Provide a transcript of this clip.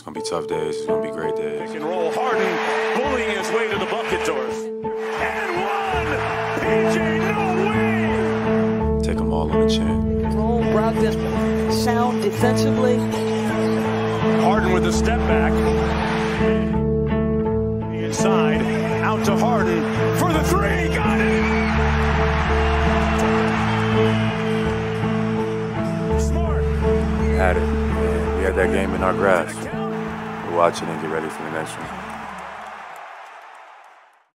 It's gonna be tough days. It's gonna be great days. Pick and roll. Harden bullying his way to the bucket doors. And one. PJ, no way. Take them all on the chin. Roll, Brogdon sound defensively. Harden with a step back. The inside. Out to Harden for the three. Got it. Smart. We had it. And we had that game in our grasp. Watch it and get ready for the next one.